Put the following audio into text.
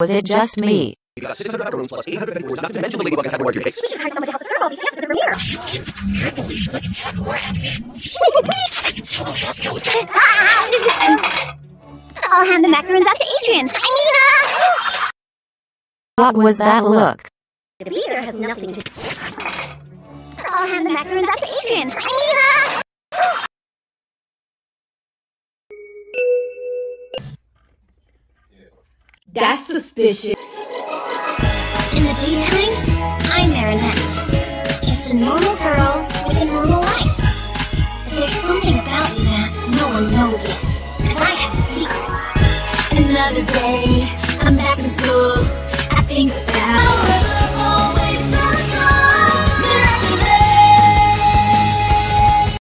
Was it just me? You got 600 macaroons plus 800 penny not to mention the ladybug and hard to your face. We should hire someone to serve all these guests for the premiere. I'll hand the macaroons out to Adrien. I mean, What was that look? uh... Peter has nothing to... I'll hand the macaroons out to Adrien. I That's suspicious. In the daytime, I'm Marinette. Just a normal girl with a normal life. But there's something about me that no one knows yet. Cause I have secrets. Another day.